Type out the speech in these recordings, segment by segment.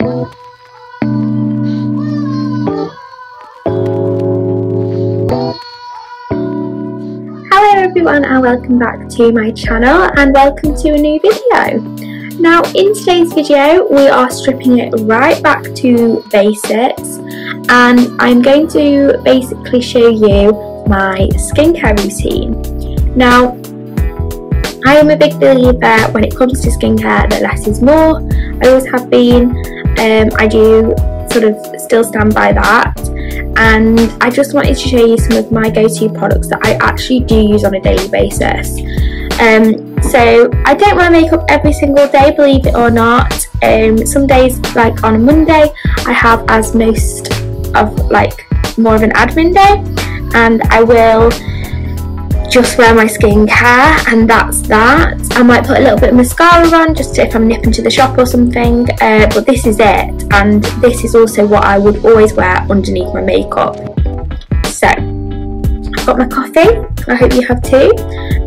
Hello everyone and welcome back to my channel and welcome to a new video. Now in today's video we are stripping it right back to basics and I'm going to basically show you my skincare routine. Now I am a big believer when it comes to skincare that less is more. I always have been. Um, I do sort of still stand by that and I just wanted to show you some of my go-to products that I actually do use on a daily basis. Um, so I don't wear makeup every single day, believe it or not. Um, some days, like on a Monday, I have as most of like more of an admin day, and I will just wear my skincare and that's that. I might put a little bit of mascara on just if I'm nipping to the shop or something uh, but this is it and this is also what I would always wear underneath my makeup. So I've got my coffee, I hope you have too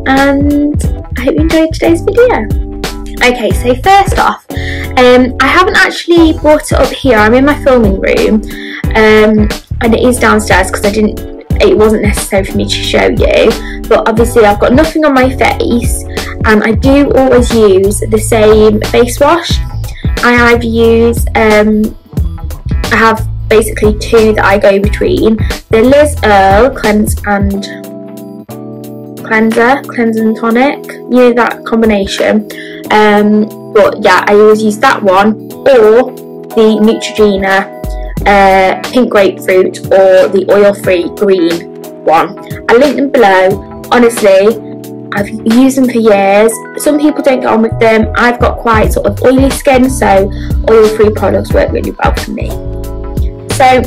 and I hope you enjoyed today's video. Okay so first off um, I haven't actually brought it up here, I'm in my filming room um, and it is downstairs because I didn't it wasn't necessary for me to show you but obviously I've got nothing on my face and I do always use the same face wash I either use um, I have basically two that I go between the Liz Earle cleanse and cleanser cleanse and tonic you know that combination um, but yeah I always use that one or the Neutrogena uh, pink grapefruit or the oil-free green one. I'll link them below. Honestly, I've used them for years. Some people don't get on with them. I've got quite sort of oily skin, so oil-free products work really well for me. So,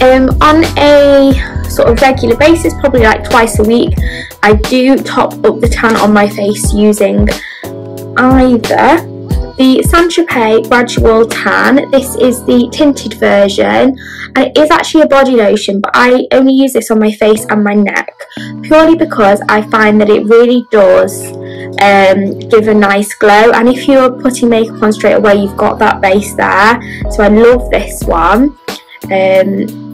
um, on a sort of regular basis, probably like twice a week, I do top up the tan on my face using either the Saint Tropez Gradual Tan. This is the tinted version and it is actually a body lotion but I only use this on my face and my neck purely because I find that it really does um, give a nice glow and if you're putting makeup on straight away you've got that base there so I love this one. Um,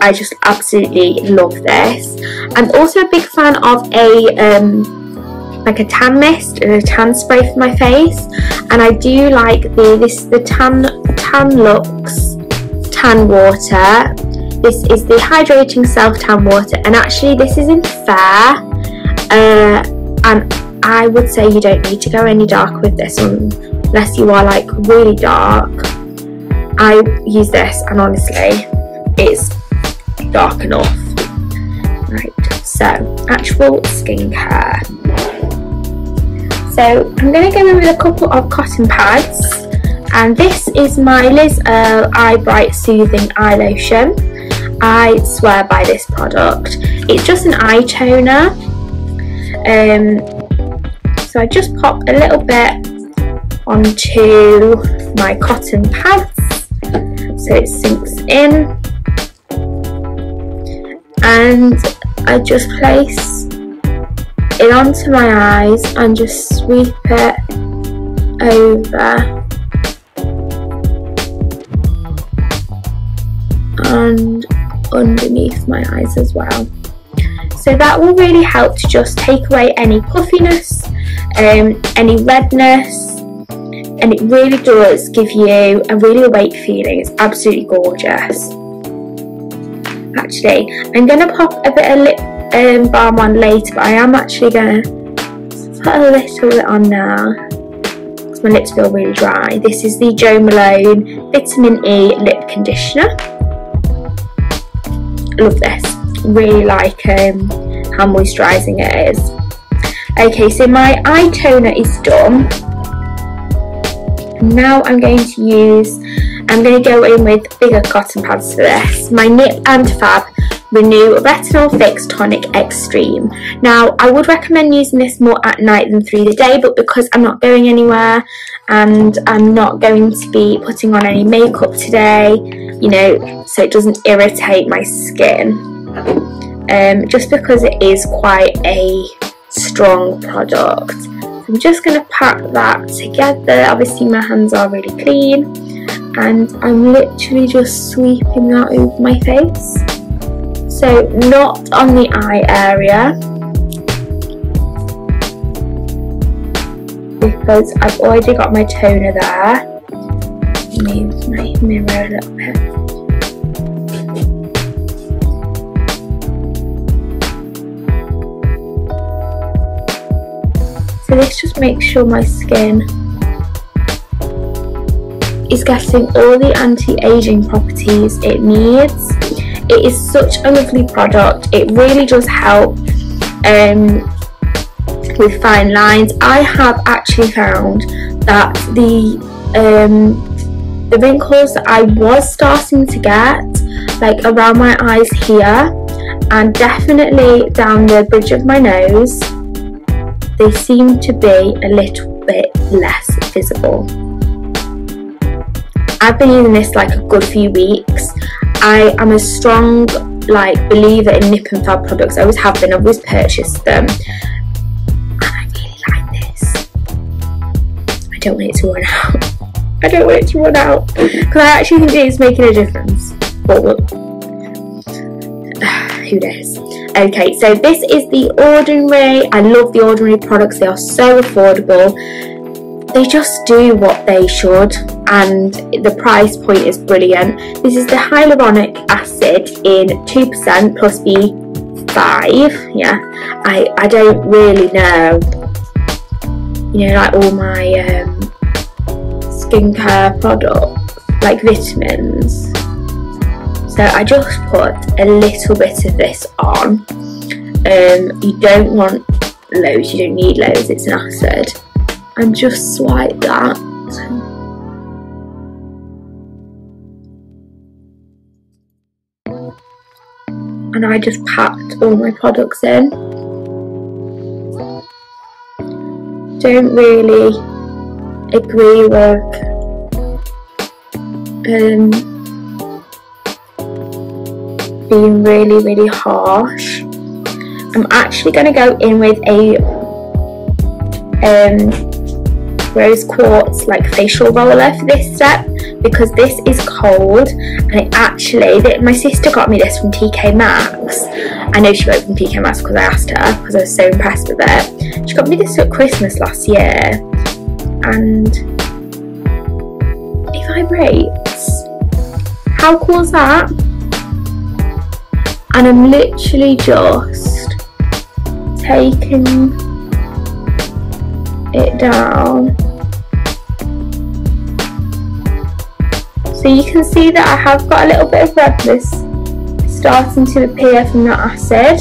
I just absolutely love this. I'm also a big fan of a um, like a tan mist and a tan spray for my face. And I do like the this the tan Tan Luxe tan water. This is the hydrating self tan water. And actually this is in fair. Uh, and I would say you don't need to go any darker with this one unless you are like really dark. I use this and honestly it's dark enough. Right so actual skincare so I'm going to go in with a couple of cotton pads and this is my Liz Earle Eyebright Soothing Eye Lotion. I swear by this product. It's just an eye toner. Um, so I just pop a little bit onto my cotton pads so it sinks in and I just place it onto my eyes and just sweep it over and underneath my eyes as well. So that will really help to just take away any puffiness, um, any redness, and it really does give you a really awake feeling. It's absolutely gorgeous. Actually, I'm going to pop a bit of lip um, balm on later, but I am actually going to put a little bit on now because my lips feel really dry. This is the Jo Malone Vitamin E Lip Conditioner. I love this. Really like um, how moisturising it is. Okay, so my eye toner is done. Now I'm going to use, I'm going to go in with bigger cotton pads for this. My Nip and Fab Renew Retinol Fix Tonic Extreme. Now, I would recommend using this more at night than through the day, but because I'm not going anywhere and I'm not going to be putting on any makeup today, you know, so it doesn't irritate my skin. Um, just because it is quite a strong product. I'm just going to pack that together. Obviously my hands are really clean and I'm literally just sweeping that over my face. So not on the eye area because I've already got my toner there. Move my mirror a little bit. So this just makes sure my skin is getting all the anti-aging properties it needs. It is such a lovely product. It really does help um, with fine lines. I have actually found that the um, the wrinkles that I was starting to get, like around my eyes here, and definitely down the bridge of my nose, they seem to be a little bit less visible. I've been using this like a good few weeks. I am a strong like believer in Nip and Fab products. I always have been, I've always purchased them. And I really like this. I don't want it to run out. I don't want it to run out. Because I actually think it is making a difference. But who knows? Okay, so this is the Ordinary. I love the Ordinary products. They are so affordable. They just do what they should and the price point is brilliant. This is the hyaluronic acid in 2% plus B5. Yeah, I, I don't really know. You know, like all my um, skincare products, like vitamins. So I just put a little bit of this on. Um, you don't want loads, you don't need loads, it's an acid. And just swipe that. And I just packed all my products in. Don't really agree with um, being really, really harsh. I'm actually going to go in with a um, rose quartz like facial roller for this step because this is cold and it actually, my sister got me this from TK Maxx. I know she got it from TK Maxx because I asked her because I was so impressed with it. She got me this at Christmas last year and it vibrates. How cool is that? and I'm literally just taking it down so you can see that I have got a little bit of redness starting to appear from that acid.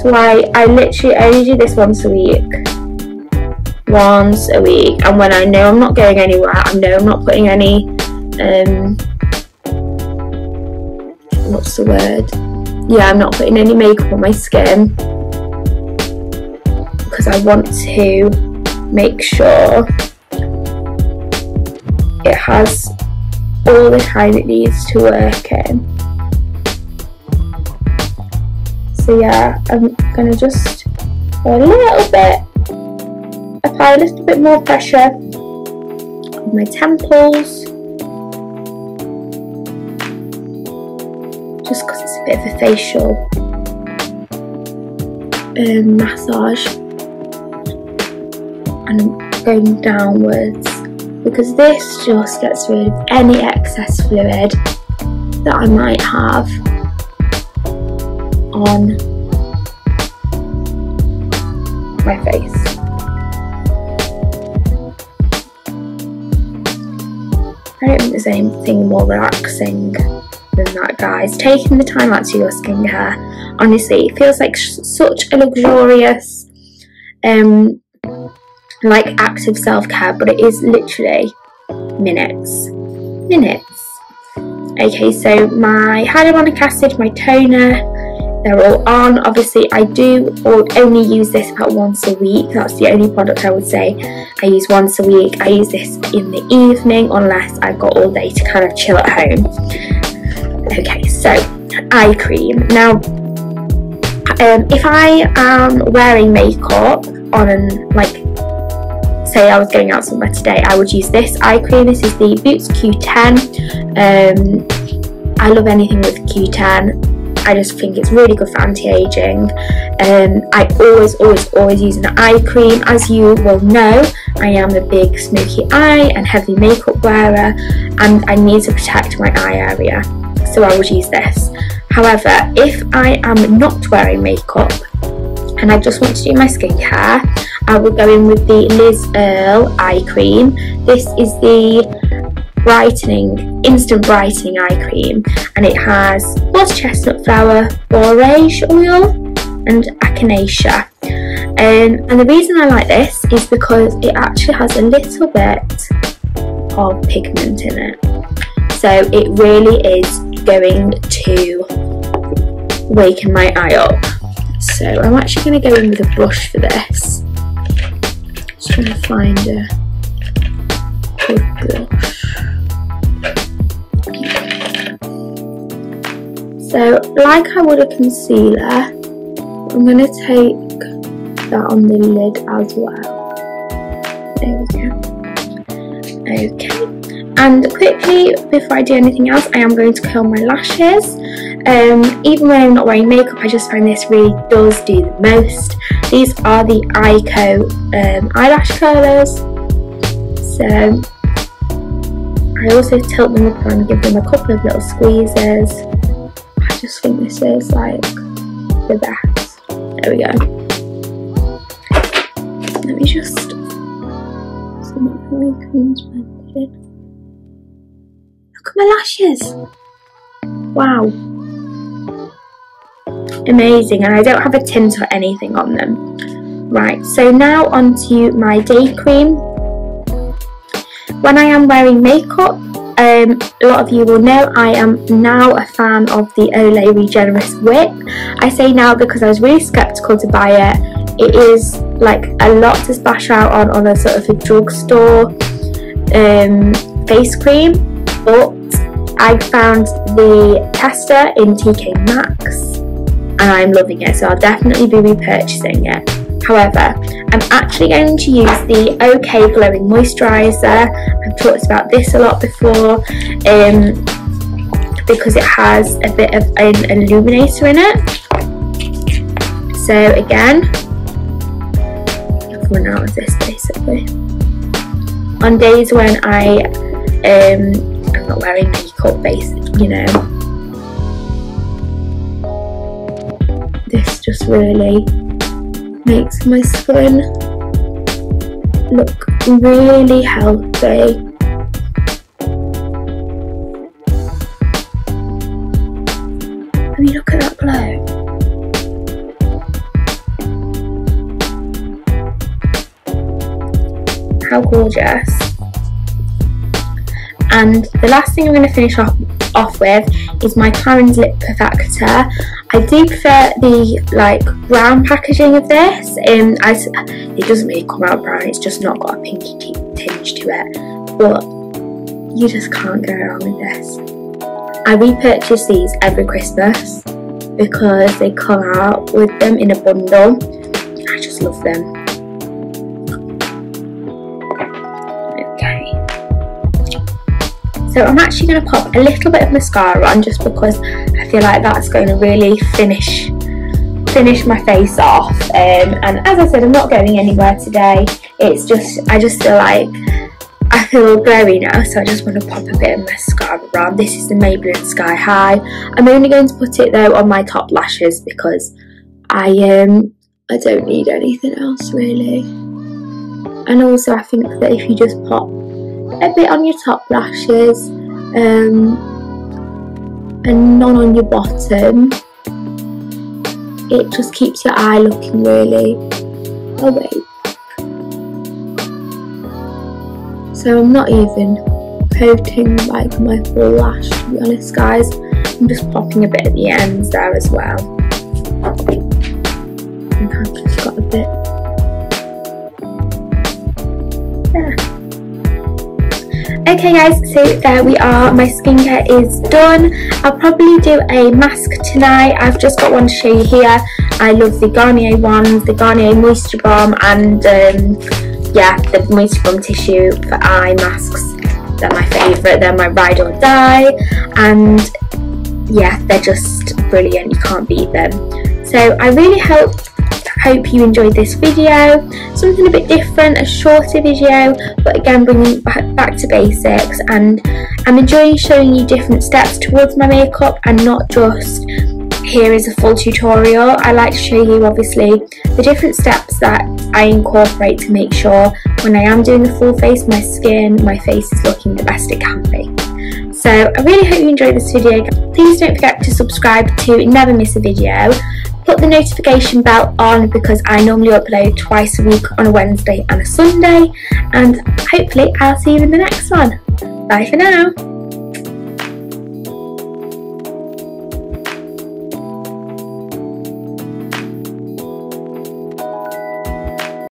So I, I literally only do this once a week. Once a week. And when I know I'm not going anywhere I know I'm not putting any um what's the word? Yeah, I'm not putting any makeup on my skin. Because I want to make sure it has all the time it needs to work in. So yeah, I'm gonna just a little bit, apply a little bit more pressure on my temples. Just because it's a bit of a facial um, massage. And I'm going downwards because this just gets rid of any excess fluid that I might have on my face. I don't think there's anything more relaxing than that guys taking the time out to your skincare honestly it feels like such a luxurious um like active self-care but it is literally minutes. Minutes. Okay so my hyaluronic acid my toner they're all on. Obviously I do only use this about once a week. That's the only product I would say I use once a week. I use this in the evening unless I've got all day to kind of chill at home. Okay, so eye cream. Now, um, if I am wearing makeup on like say I was going out somewhere today, I would use this eye cream. This is the Boots Q10. Um, I love anything with Q10. I just think it's really good for anti-aging. Um, I always, always, always use an eye cream. As you will know, I am a big smoky eye and heavy makeup wearer and I need to protect my eye area. So I would use this. However, if I am not wearing makeup and I just want to do my skincare, I will go in with the Liz Earle eye cream. This is the brightening, instant brightening eye cream and it has horse chestnut flower, borage oil and echinacea. Um, and the reason I like this is because it actually has a little bit of pigment in it. So it really is going to waken my eye up. So I'm actually going to go in with a brush for this. Just trying to find a good brush. So like I would a concealer, I'm going to take that on the lid as well. There we go. Okay. And quickly, before I do anything else, I am going to curl my lashes. Um, even when I'm not wearing makeup, I just find this really does do the most. These are the Eyeko um, eyelash curlers. So I also tilt them up and give them a couple of little squeezes I just think this is like the best. There we go. Let me just Look at my lashes. Wow. Amazing, and I don't have a tint or anything on them. Right, so now onto my day cream. When I am wearing makeup, um, a lot of you will know I am now a fan of the Olay Regenerist Whip. I say now because I was really skeptical to buy it. It is like a lot to splash out on on a sort of a drugstore um, face cream, but I found the tester in TK Maxx and I'm loving it, so I'll definitely be repurchasing it. However, I'm actually going to use the OK Glowing Moisturiser. I've talked about this a lot before um, because it has a bit of an illuminator in it. So again, run out of this basically. On days when I um, I'm not wearing makeup, basic, you know, just really makes my skin look really healthy. I mean, look at that glow. How gorgeous. And the last thing I'm going to finish off, off with is my Clarins Lip Perfector. I do prefer the like brown packaging of this. Um, it doesn't really come out brown, it's just not got a pinky tinge to it. But you just can't go wrong with this. I repurchase these every Christmas because they come out with them in a bundle. I just love them. So I'm actually going to pop a little bit of mascara on just because I feel like that's going to really finish finish my face off. Um, and as I said I'm not going anywhere today. It's just I just feel like I feel glowy now so I just want to pop a bit of mascara around. This is the Maybelline Sky High. I'm only going to put it though on my top lashes because I um I don't need anything else really. And also I think that if you just pop a bit on your top lashes um, and none on your bottom. It just keeps your eye looking really awake. So I'm not even coating like my full lash to be honest guys. I'm just popping a bit at the ends there as well Okay guys, so there we are, my skincare is done. I'll probably do a mask tonight, I've just got one to show you here. I love the Garnier ones, the Garnier Moisture Bomb and um, yeah, the Moisture Bomb tissue for eye masks, they're my favourite, they're my ride or die, and yeah, they're just brilliant, you can't beat them. So I really hope hope you enjoyed this video. Something a bit different a shorter video but again bringing back to basics. And I'm enjoying showing you different steps towards my makeup and not just here is a full tutorial. I like to show you obviously the different steps that I incorporate to make sure when I am doing the full face my skin my face is looking the best it can be so I really hope you enjoyed this video please don't forget to subscribe to never miss a video put the notification bell on because I normally upload twice a week on a Wednesday and a Sunday and hopefully I'll see you in the next one. Bye for now.